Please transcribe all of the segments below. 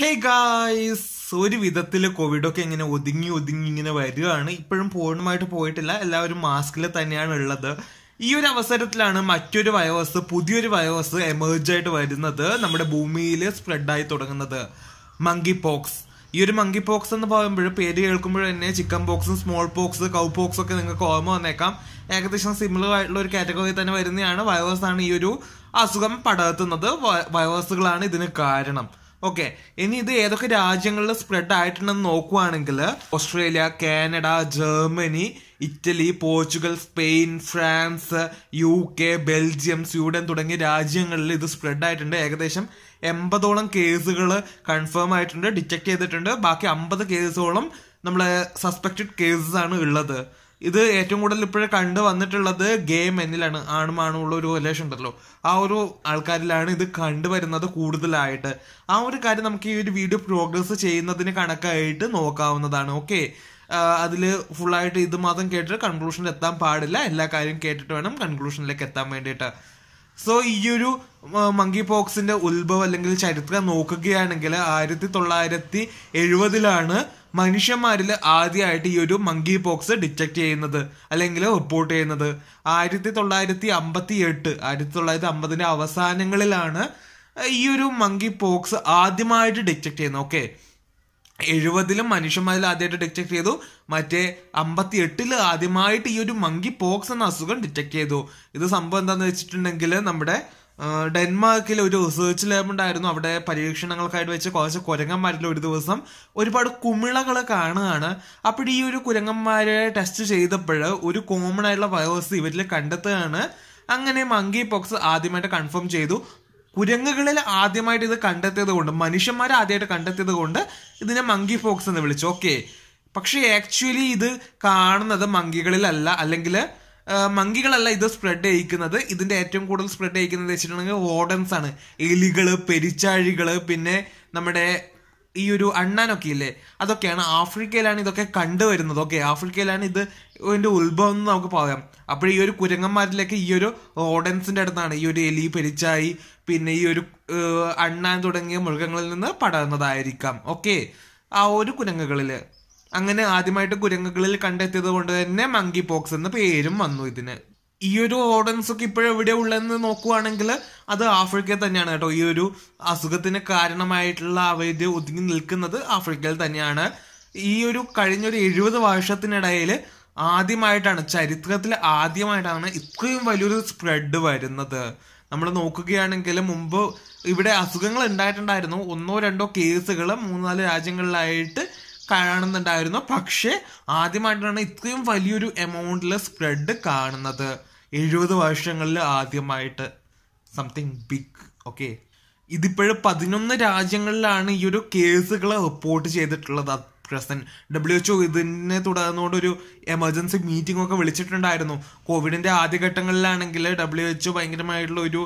Hey guys ഒരു വിധത്തിൽ കോവിഡൊക്കെ ഇങ്ങനെ ഒതുങ്ങി ഒതുങ്ങി ഇങ്ങനെ വരികയാണ്. ഇപ്പോഴും പൂർണമായിട്ട് പോയിട്ടില്ല. എല്ലാവരും മാസ്കിൽ തന്നെയാണ് ഉള്ളത്. ഈ ഒരു അവസരത്തിലാണ് മറ്റൊരു വൈറസ് പുതിയൊരു വൈറസ് എമേർജ് ആയിട്ട് വരുന്നത് നമ്മുടെ ഭൂമിയിൽ സ്പ്രെഡായി തുടങ്ങുന്നത്. മങ്കി പോക്സ് ഈ ഒരു മങ്കി പോക്സ് എന്ന് പറയുമ്പോൾ പേര് കേൾക്കുമ്പോൾ തന്നെ ചിക്കൻ പോക്സും സ്മോൾ പോക്സ് കൗ പോക്സ് ഒക്കെ നിങ്ങൾക്ക് ഓർമ്മ വന്നേക്കാം. ഏകദേശം സിമിലർ ആയിട്ടുള്ള ഒരു കാറ്റഗറി തന്നെ വരുന്നതാണ്. വൈറസ് ആണ് ഈ ഒരു അസുഖം പടർത്തുന്നത്. വൈറസുകളാണ് ഇതിന് കാരണം. ഓക്കെ ഇനി ഇത് ഏതൊക്കെ രാജ്യങ്ങളിൽ സ്പ്രെഡ് ആയിട്ടുണ്ടെന്ന് നോക്കുവാണെങ്കിൽ Australia Canada Germany Italy Portugal Spain France U K Belgium Sweden തുടങ്ങിയ രാജ്യങ്ങളിൽ ഇത് സ്പ്രെഡ് ആയിട്ടുണ്ട്. ഏകദേശം എൺപതോളം കേസുകൾ കൺഫേം ആയിട്ടുണ്ട് ഡിറ്റക്ട് ചെയ്തിട്ടുണ്ട്. ബാക്കി അമ്പത് കേസുകളും നമ്മളെ സസ്പെക്റ്റഡ് കേസസ് ആണ് ഉള്ളത്. ഇത് ഏറ്റവും കൂടുതൽ ഇപ്പോഴും കണ്ടു വന്നിട്ടുള്ളത് ഗേ മെന്നിലാണ് ആണും ഒരു റിലേഷൻ ഉണ്ടല്ലോ. ആ ഒരു ആൾക്കാരിലാണ് ഇത് കണ്ടുവരുന്നത് കൂടുതലായിട്ട്. ആ ഒരു കാര്യം നമുക്ക് ഈ ഒരു വീഡിയോ പ്രോഗ്രസ് ചെയ്യുന്നതിന് കണക്കായിട്ട് നോക്കാവുന്നതാണ്. ഓക്കെ അതിൽ ഫുള്ളായിട്ട് ഇത് മാത്രം കേട്ടിട്ട് കൺക്ലൂഷനിൽ എത്താൻ പാടില്ല. എല്ലാ കാര്യം കേട്ടിട്ട് വേണം കൺക്ലൂഷനിലേക്ക് എത്താൻ വേണ്ടിയിട്ട്. സോ ഈ ഒരു മങ്കി പോക്സിന്റെ ഉത്ഭവം അല്ലെങ്കിൽ ചരിത്രം നോക്കുകയാണെങ്കിൽ ആയിരത്തി തൊള്ളായിരത്തി എഴുപതിലാണ് മനുഷ്യന്മാരിൽ ആദ്യമായിട്ട് ഈ ഒരു മങ്കി പോക്സ് ഡിറ്റക്ട് ചെയ്യുന്നത് അല്ലെങ്കിൽ റിപ്പോർട്ട് ചെയ്യുന്നത് ആയിരത്തി തൊള്ളായിരത്തി അമ്പത്തി എട്ട് ആയിരത്തി തൊള്ളായിരത്തി അമ്പതിന്റെ അവസാനങ്ങളിലാണ് ഈ ഒരു മങ്കി പോക്സ് ആദ്യമായിട്ട് ഡിറ്റക്ട് ചെയ്യുന്നത്. ഓക്കെ എഴുപതിലും മനുഷ്യന്മാരിൽ ആദ്യമായിട്ട് ഡിറ്റക്ട് ചെയ്തു. മറ്റേ അമ്പത്തി എട്ടിൽ ആദ്യമായിട്ട് ഈ ഒരു മങ്കി പോക്സ് എന്ന അസുഖം ഡിറ്റക്ട് ചെയ്തു. ഇത് സംഭവം എന്താണെന്ന് വെച്ചിട്ടുണ്ടെങ്കിൽ നമ്മുടെ ഡെൻമാർക്കിൽ ഒരു റിസർച്ച് ലാബ് ഉണ്ടായിരുന്നു. അവിടെ പരീക്ഷണങ്ങൾക്കായിട്ട് വെച്ച് കുറച്ച് കുരങ്ങന്മാരിൽ ഒരു ദിവസം ഒരുപാട് കുമിളകൾ കാണുകയാണ്. അപ്പോൾ ഈ ഒരു കുരങ്ങന്മാരെ ടെസ്റ്റ് ചെയ്തപ്പോൾ ഒരു കോമൺ ആയിട്ടുള്ള വൈറസ് ഇവരിൽ കണ്ടെത്തുകയാണ്. അങ്ങനെ മങ്കി പോക്സ് ആദ്യമായിട്ട് കൺഫേം ചെയ്തു. കുരങ്ങുകളിൽ ആദ്യമായിട്ട് ഇത് കണ്ടെത്തിയത് കൊണ്ട് മനുഷ്യന്മാരെ ആദ്യമായിട്ട് കണ്ടെത്തിയത് കൊണ്ട് ഇതിനെ മങ്കി ഫോക്സ് എന്ന് വിളിച്ചു. ഓക്കെ പക്ഷേ ആക്ച്വലി ഇത് കാണുന്നത് മങ്കികളിലല്ല അല്ലെങ്കിൽ മങ്കികളല്ല ഇത് സ്പ്രെഡ് ചെയ്യിക്കുന്നത്. ഇതിന്റെ ഏറ്റവും കൂടുതൽ സ്പ്രെഡ് ചെയ്യിക്കുന്നത് വെച്ചിട്ടുണ്ടെങ്കിൽ ഓഡൻസ് ആണ്. എലികൾ പെരിച്ചാഴികൾ പിന്നെ നമ്മുടെ ഈ ഒരു അണ്ണാനൊക്കെ ഇല്ലേ? അതൊക്കെയാണ്. ആഫ്രിക്കയിലാണ് ഇതൊക്കെ കണ്ടുവരുന്നത്. ഓക്കെ ആഫ്രിക്കയിലാണ് ഇത് ഇതിന്റെ ഉത്ഭവം എന്ന് നമുക്ക് പറയാം. അപ്പോൾ ഈ ഒരു കുരങ്ങന്മാരിലേക്ക് ഈ ഒരു ഓഡൻസിന്റെ അടുത്താണ് ഈ ഒരു എലി പെരിച്ചായി പിന്നെ ഈ ഒരു അണ്ണാൻ തുടങ്ങിയ മൃഗങ്ങളിൽ നിന്ന് പടർന്നതായിരിക്കാം. ഓക്കെ ആ ഒരു കുരങ്ങുകളിൽ. അങ്ങനെ ആദ്യമായിട്ട് കുരങ്ങുകളിൽ കണ്ടെത്തിയത് കൊണ്ട് തന്നെ മങ്കി പോക്സ് എന്ന പേരും വന്നു ഇതിന്. ഈ ഒരു ഓർഡൻസ് ഒക്കെ ഇപ്പോഴും എവിടെ ഉള്ളതെന്ന് നോക്കുവാണെങ്കിൽ അത് ആഫ്രിക്കയിൽ തന്നെയാണ് കേട്ടോ. ഈ ഒരു അസുഖത്തിന് കാരണമായിട്ടുള്ള അവൈദ്യ ഒതുങ്ങി നിൽക്കുന്നത് ആഫ്രിക്കയിൽ തന്നെയാണ്. ഈ ഒരു കഴിഞ്ഞൊരു എഴുപത് വർഷത്തിനിടയിൽ ആദ്യമായിട്ടാണ് ചരിത്രത്തിൽ ആദ്യമായിട്ടാണ് ഇത്രയും വലിയൊരു സ്പ്രെഡ് വരുന്നത്. നമ്മൾ നോക്കുകയാണെങ്കിൽ മുമ്പ് ഇവിടെ അസുഖങ്ങൾ ഉണ്ടായിട്ടുണ്ടായിരുന്നു. ഒന്നോ രണ്ടോ കേസുകൾ മൂന്നാൽ രാജ്യങ്ങളിലായിട്ട് കാണുന്നുണ്ടായിരുന്നു. പക്ഷേ ആദ്യമായിട്ടാണ് ഇത്രയും വലിയൊരു എമൗണ്ടിൽ സ്പ്രെഡ് കാണുന്നത്. എഴുപത് വർഷങ്ങളിൽ ആദ്യമായിട്ട്. സംതിങ് ബിഗ് ഓക്കെ ഇതിപ്പോഴും പതിനൊന്ന് രാജ്യങ്ങളിലാണ് ഈ ഒരു കേസുകൾ റിപ്പോർട്ട് ചെയ്തിട്ടുള്ളത് പ്രസന്റ് ഡബ്ല്യു എച്ച്ഒ ഇതിനെ തുടർന്നുകൊണ്ട് ഒരു എമർജൻസി മീറ്റിംഗ് ഒക്കെ വിളിച്ചിട്ടുണ്ടായിരുന്നു. കോവിഡിന്റെ ആദ്യഘട്ടങ്ങളിലാണെങ്കിൽ ഡബ്ല്യു എച്ച്ഒ ഭയങ്കരമായിട്ടുള്ള ഒരു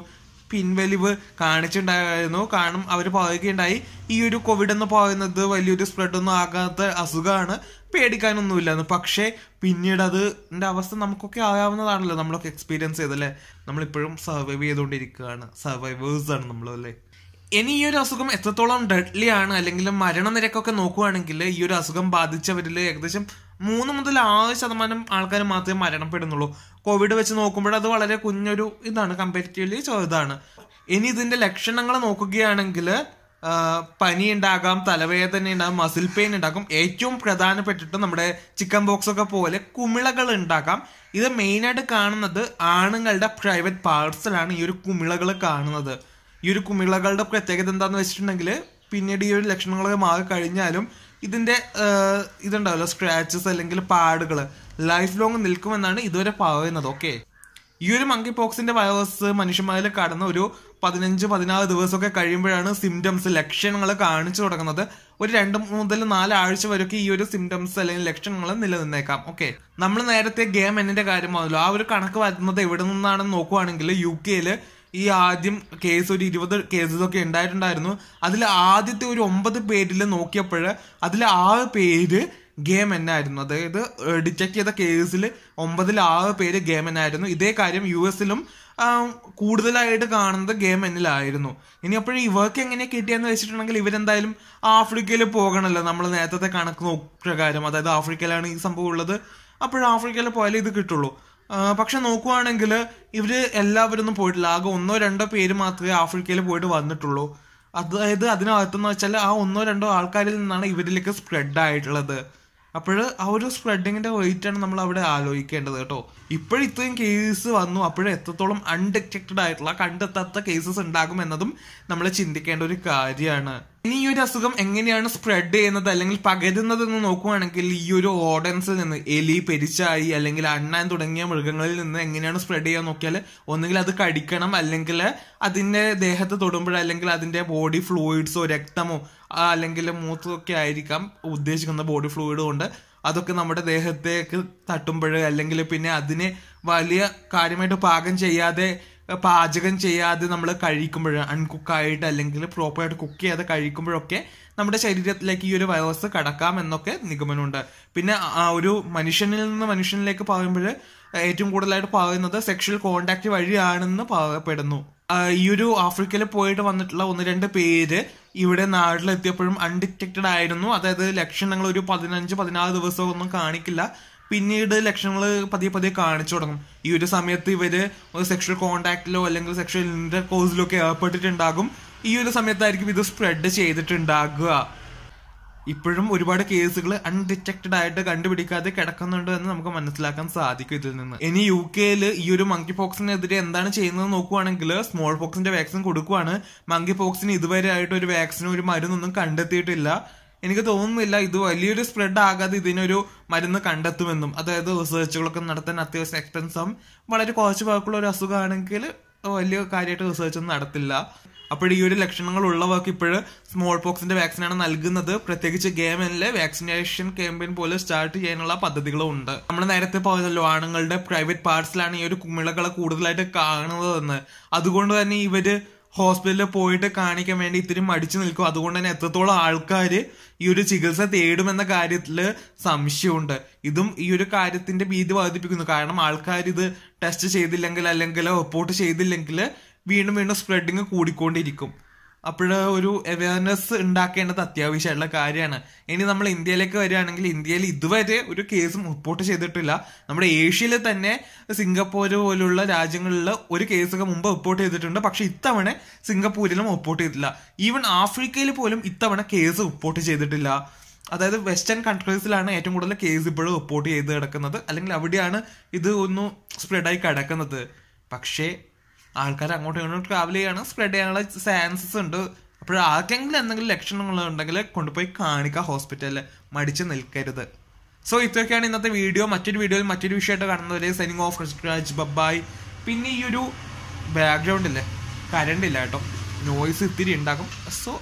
പിൻവലിവ് കാണിച്ചിട്ടുണ്ടായിരുന്നു. കാരണം അവർ പറയുകയുണ്ടായി ഈ ഒരു കോവിഡ് എന്ന് പറയുന്നത് വലിയൊരു സ്പ്രെഡ് ഒന്നും ആകാത്ത അസുഖമാണ് പേടിക്കാനൊന്നുമില്ലെന്ന് പക്ഷേ പിന്നീട് അതിന്റെ അവസ്ഥ നമുക്കൊക്കെ അറിയാവുന്നതാണല്ലോ. നമ്മളൊക്കെ എക്സ്പീരിയൻസ് ചെയ്തല്ലേ? നമ്മളിപ്പോഴും സർവൈവ് ചെയ്തുകൊണ്ടിരിക്കുകയാണ്. സർവൈവേഴ്സ് ആണ് നമ്മൾ അല്ലേ ഇനി ഈ ഒരു അസുഖം എത്രത്തോളം ഡെഡ്ലി ആണ്? അല്ലെങ്കിൽ മരണനിരക്കൊക്കെ നോക്കുകയാണെങ്കിൽ ഈ ഒരു അസുഖം ബാധിച്ചവരിൽ ഏകദേശം മൂന്ന് മുതൽ ആറ് ശതമാനം ആൾക്കാർ മാത്രമേ മരണപ്പെടുന്നുള്ളൂ. കോവിഡ് വെച്ച് നോക്കുമ്പോൾ അത് വളരെ കുഞ്ഞൊരു ഇതാണ് കമ്പാരിറ്റീവ്ലി ചെറുതാണ്. ഇനി ഇതിന്റെ ലക്ഷണങ്ങൾ നോക്കുകയാണെങ്കിൽ പനി ഉണ്ടാകാം തലവേദന ഉണ്ടാകും മസിൽ പെയിൻ ഉണ്ടാക്കും ഏറ്റവും പ്രധാനപ്പെട്ടിട്ട് നമ്മുടെ ചിക്കൻ ബോക്സ് ഒക്കെ പോലെ കുമിളകൾ ഉണ്ടാക്കാം ഇത് മെയിനായിട്ട് കാണുന്നത് ആണുങ്ങളുടെ പ്രൈവറ്റ് പാർട്സിലാണ് ഈ ഒരു കുമിളകൾ കാണുന്നത്. ഈ ഒരു കുമിളകളുടെ പ്രത്യേകത എന്താണെന്ന് വെച്ചിട്ടുണ്ടെങ്കിൽ പിന്നീട് ഈ ഒരു ലക്ഷണങ്ങളൊക്കെ മാറി കഴിഞ്ഞാലും ഇതിന്റെ ഇതുണ്ടാവല്ലോ സ്ക്രാച്ചസ് അല്ലെങ്കിൽ പാടുകൾ. ലൈഫ് ലോങ് നിൽക്കുമെന്നാണ് ഇതുവരെ പറയുന്നത് ഓക്കെ ഈ ഒരു മങ്കി പോക്സിന്റെ വൈറസ് മനുഷ്യന്മാരിൽ കടന്ന ഒരു പതിനഞ്ച് പതിനാറ് ദിവസമൊക്കെ കഴിയുമ്പോഴാണ് സിംറ്റംസ് ലക്ഷണങ്ങൾ കാണിച്ചു തുടങ്ങുന്നത്. ഒരു രണ്ട് മുതൽ നാല് ആഴ്ച വരെയൊക്കെ ഈ ഒരു സിംറ്റംസ് അല്ലെങ്കിൽ ലക്ഷണങ്ങൾ നിലനിന്നേക്കാം ഓക്കെ നമ്മൾ നേരത്തെ ഗെയിം എന്നിന്റെ കാര്യം പറഞ്ഞല്ലോ. ആ ഒരു കണക്ക് വരുന്നത് എവിടെ നിന്നാണെന്ന് നോക്കുവാണെങ്കിൽ യു കെയിൽ ഈ ആദ്യം കേസ് ഒരു ഇരുപത് ഒക്കെ ഉണ്ടായിട്ടുണ്ടായിരുന്നു. അതിൽ ആദ്യത്തെ ഒരു ഒമ്പത് പേരിൽ നോക്കിയപ്പോൾ അതിൽ ആറ് പേര് ഗെയിം എന്നായിരുന്നു അതായത് ഡിറ്റക്ട് ചെയ്ത കേസിൽ ഒമ്പതിൽ ആറ് പേര് ഗെയിം എന്നായിരുന്നു ഇതേ കാര്യം യു എസിലും കൂടുതലായിട്ട് കാണുന്നത് ഗെയിം എന്നിലായിരുന്നു ഇനി അപ്പോഴും ഇവർക്ക് എങ്ങനെ കിട്ടിയെന്ന് വെച്ചിട്ടുണ്ടെങ്കിൽ ഇവരെന്തായാലും ആഫ്രിക്കയിൽ പോകണമല്ലോ നമ്മൾ നേരത്തെ കണക്ക് പ്രകാരം. അതായത് ആഫ്രിക്കയിലാണ് ഈ സംഭവം ഉള്ളത്. അപ്പോഴും ആഫ്രിക്കയിൽ പോയാലേ ഇത് കിട്ടുള്ളൂ. പക്ഷെ നോക്കുവാണെങ്കിൽ ഇവർ എല്ലാവരും ഒന്നും പോയിട്ടില്ല. ആകെ ഒന്നോ രണ്ടോ പേര് മാത്രമേ ആഫ്രിക്കയിൽ പോയിട്ട് വന്നിട്ടുള്ളൂ. അതായത് അതിനകത്തെന്ന് വെച്ചാൽ ആ ഒന്നോ രണ്ടോ ആൾക്കാരിൽ നിന്നാണ് ഇവരിലേക്ക് സ്പ്രെഡ് ആയിട്ടുള്ളത്. അപ്പോൾ ആ ഒരു സ്പ്രെഡിങ്ങിന്റെ വെയിറ്റ് ആണ് നമ്മൾ അവിടെ ആലോചിക്കേണ്ടത് കേട്ടോ. ഇപ്പോഴും ഇത്രയും കേസ് വന്നു. അപ്പോഴും എത്രത്തോളം അൺഡിറ്റക്റ്റഡ് ആയിട്ടുള്ള കണ്ടെത്താത്ത കേസസ് ഉണ്ടാകും എന്നതും നമ്മൾ ചിന്തിക്കേണ്ട ഒരു കാര്യമാണ്. ഇനി ഈ ഒരു അസുഖം എങ്ങനെയാണ് സ്പ്രെഡ് ചെയ്യുന്നത് അല്ലെങ്കിൽ പകരുന്നത് എന്ന് നോക്കുവാണെങ്കിൽ ഈ ഒരു ഓർഡൻസിൽ നിന്ന് എലി പെരിച്ചായി അല്ലെങ്കിൽ അണ്ണാൻ തുടങ്ങിയ മൃഗങ്ങളിൽ നിന്ന് എങ്ങനെയാണ് സ്പ്രെഡ് ചെയ്യാൻ നോക്കിയാൽ ഒന്നുകിൽ അത് കടിക്കണം അല്ലെങ്കിൽ അതിന്റെ ദേഹത്ത് തൊടുമ്പോൾ അല്ലെങ്കിൽ അതിന്റെ ബോഡി ഫ്ലൂയിഡ്സോ രക്തമോ അല്ലെങ്കിൽ മൂത്രമൊക്കെ ആയിരിക്കാം ഉദ്ദേശിക്കുന്ന ബോഡി ഫ്ലൂയിഡ് കൊണ്ട് അതൊക്കെ നമ്മുടെ ദേഹത്തേക്ക് തട്ടുമ്പോൾ അല്ലെങ്കിൽ പിന്നെ അതിനെ വലിയ കാര്യമായിട്ട് പാകം ചെയ്യാതെ പാചകം ചെയ്യാതെ നമ്മൾ കഴിക്കുമ്പോൾ അൺകുക്കായിട്ട് അല്ലെങ്കിൽ പ്രോപ്പറായിട്ട് കുക്ക് ചെയ്യാതെ കഴിക്കുമ്പോഴൊക്കെ നമ്മുടെ ശരീരത്തിലേക്ക് ഈ ഒരു വൈറസ് കടക്കാം എന്നൊക്കെ നിഗമനമുണ്ട്. പിന്നെ ഒരു മനുഷ്യനിൽ നിന്ന് മനുഷ്യനിലേക്ക് പറയുമ്പോൾ ഏറ്റവും കൂടുതലായിട്ട് പറയുന്നത് സെക്ഷൽ കോണ്ടാക്ട് വഴിയാണെന്ന് പറയപ്പെടുന്നു. ഈ ഒരു ആഫ്രിക്കയിൽ പോയിട്ട് വന്നിട്ടുള്ള ഒന്ന് രണ്ട് പേര് ഇവിടെ നാട്ടിലെത്തിയപ്പോഴും അൺഡിറ്റക്റ്റഡ് ആയിരുന്നു. അതായത് ലക്ഷണങ്ങൾ ഒരു പതിനഞ്ച് പതിനാറ് ദിവസമൊന്നും കാണിക്കില്ല. പിന്നീട് ലക്ഷണങ്ങൾ പതിയെ പതിയെ കാണിച്ചു തുടങ്ങും. ഈ ഒരു സമയത്ത് ഇവർ സെക്ഷൽ കോണ്ടാക്റ്റിലോ അല്ലെങ്കിൽ സെക്ഷൽ ഇന്റർ കോഴ്സിലോ ഒക്കെ ഏർപ്പെട്ടിട്ടുണ്ടാകും. ഈ ഒരു സമയത്തായിരിക്കും ഇത് സ്പ്രെഡ് ചെയ്തിട്ടുണ്ടാകുക. ഇപ്പോഴും ഒരുപാട് കേസുകൾ അൺഡിറ്റക്റ്റഡ് ആയിട്ട് കണ്ടുപിടിക്കാതെ കിടക്കുന്നുണ്ട് എന്ന് നമുക്ക് മനസ്സിലാക്കാൻ സാധിക്കും ഇതിൽ നിന്ന്. ഇനി യു കെയിൽ ഈ ഒരു മങ്കി പോക്സിനെതിരെ എന്താണ് ചെയ്യുന്നത് നോക്കുവാണെങ്കിൽ സ്മോൾ പോക്സിന്റെ വാക്സിൻ കൊടുക്കുവാണ്. മങ്കി പോക്സിന് ഇതുവരെ ആയിട്ട് ഒരു വാക്സിനും ഒരു മരുന്നൊന്നും കണ്ടെത്തിയിട്ടില്ല. എനിക്ക് തോന്നുന്നില്ല ഇത് വലിയൊരു സ്പ്രെഡ് ആകാതെ ഇതിനൊരു മരുന്ന് കണ്ടെത്തുമെന്നും. അതായത് റിസർച്ചുകളൊക്കെ നടത്താൻ അത്യാവശ്യം എക്സ്പെൻസും വളരെ കുറച്ച് പേർക്കുള്ള ഒരു അസുഖമാണെങ്കിൽ വലിയ കാര്യമായിട്ട് റിസർച്ച് ഒന്നും നടത്തില്ല. അപ്പോൾ ഈ ഒരു ലക്ഷണങ്ങൾ ഉള്ളവർക്ക് ഇപ്പോഴ് സ്മോൾ പോക്സിന്റെ വാക്സിനാണ് നൽകുന്നത്. പ്രത്യേകിച്ച് ഗെയിമിലെ വാക്സിനേഷൻ ക്യാമ്പയിൻ പോലെ സ്റ്റാർട്ട് ചെയ്യാനുള്ള പദ്ധതികളും ഉണ്ട്. നമ്മൾ നേരത്തെ പറഞ്ഞല്ലോ ആണുങ്ങളുടെ പ്രൈവറ്റ് പാർട്സിലാണ് ഈ ഒരു കുമിളകളെ കൂടുതലായിട്ട് കാണുന്നതെന്ന്. അതുകൊണ്ട് തന്നെ ഇവർ ഹോസ്പിറ്റലിൽ പോയിട്ട് കാണിക്കാൻ വേണ്ടി ഇത്തിരി മടിച്ചു നിൽക്കും. അതുകൊണ്ട് തന്നെ എത്രത്തോളം ആൾക്കാർ ഈ ഒരു ചികിത്സ തേടുമെന്ന കാര്യത്തിൽ സംശയമുണ്ട്. ഇതും ഈ ഒരു കാര്യത്തിന്റെ ഭീതി വർദ്ധിപ്പിക്കുന്നു. കാരണം ആൾക്കാർ ഇത് ടെസ്റ്റ് ചെയ്തില്ലെങ്കിൽ അല്ലെങ്കിൽ റിപ്പോർട്ട് ചെയ്തില്ലെങ്കിൽ വീണ്ടും വീണ്ടും സ്പ്രെഡിങ് കൂടിക്കൊണ്ടിരിക്കും. അപ്പോൾ ഒരു അവയർനെസ് ഉണ്ടാക്കേണ്ടത് അത്യാവശ്യമായിട്ടുള്ള കാര്യമാണ്. ഇനി നമ്മൾ ഇന്ത്യയിലേക്ക് വരികയാണെങ്കിൽ ഇന്ത്യയിൽ ഇതുവരെ ഒരു കേസും റിപ്പോർട്ട് ചെയ്തിട്ടില്ല. നമ്മുടെ ഏഷ്യയിൽ തന്നെ സിംഗപ്പൂർ പോലുള്ള രാജ്യങ്ങളിൽ ഒരു കേസൊക്കെ മുമ്പ് റിപ്പോർട്ട് ചെയ്തിട്ടുണ്ട്. പക്ഷെ ഇത്തവണ സിംഗപ്പൂരിലും റിപ്പോർട്ട് ചെയ്തിട്ടില്ല. ഈവൻ ആഫ്രിക്കയിൽ പോലും ഇത്തവണ കേസ് റിപ്പോർട്ട് ചെയ്തിട്ടില്ല. അതായത് വെസ്റ്റേൺ കൺട്രീസിലാണ് ഏറ്റവും കൂടുതൽ കേസ് ഇപ്പോഴും റിപ്പോർട്ട് ചെയ്ത് കിടക്കുന്നത്. അല്ലെങ്കിൽ അവിടെയാണ് ഇത് ഒന്ന് സ്പ്രെഡായി കിടക്കുന്നത്. പക്ഷേ ആൾക്കാർ അങ്ങോട്ടും ഇങ്ങോട്ടും ട്രാവൽ ചെയ്യാണ് സ്പ്രെഡ് ചെയ്യാനുള്ള ചാൻസസ് ഉണ്ട്. അപ്പോൾ ആർക്കെങ്കിലും എന്തെങ്കിലും ലക്ഷണങ്ങൾ ഉണ്ടെങ്കിൽ കൊണ്ടുപോയി കാണിക്കുക ഹോസ്പിറ്റലിൽ മടിച്ച് നിൽക്കരുത്. സോ ഇത്രയൊക്കെയാണ് ഇന്നത്തെ വീഡിയോ മറ്റൊരു വീഡിയോയിൽ മറ്റൊരു വിഷയമായിട്ട് കാണുന്നവരെ സൈനിങ് ഓഫ് റിസ്ക്രാജ് ബബായ് പിന്നെ ഈ ഒരു ബാക്ക്ഗ്രൗണ്ടില്ലേ കരണ്ട് ഇല്ല കേട്ടോ. നോയ്സ് ഇത്തിരി ഉണ്ടാകും. സോ